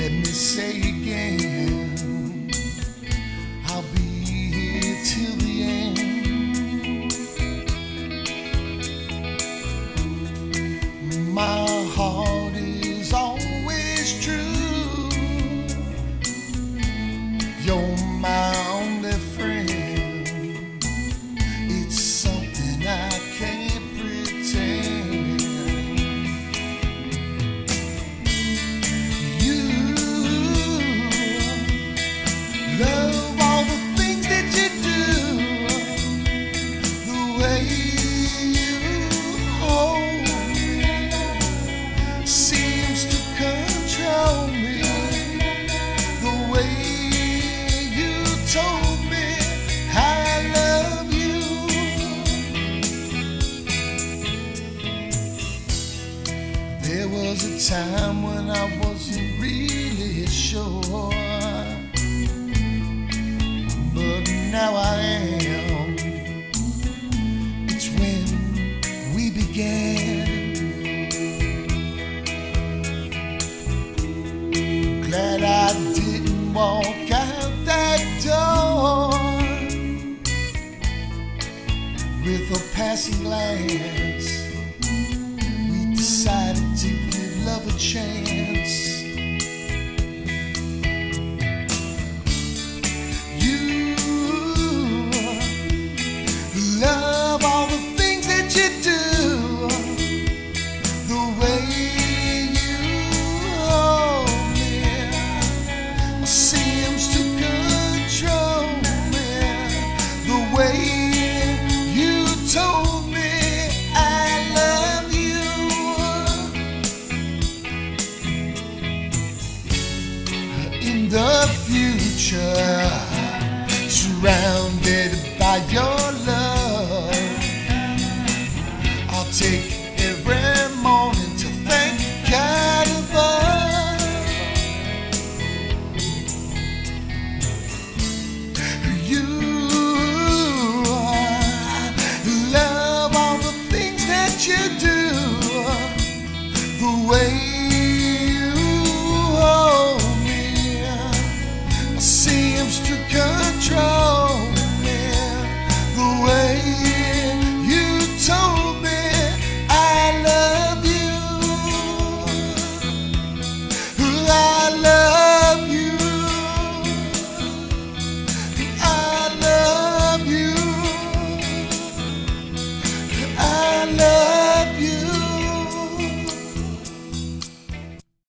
Let me say again. was a time when I wasn't really sure, but now I am. It's when we began. Glad I didn't walk out that door with a passing glance give love a chance. The future, surrounded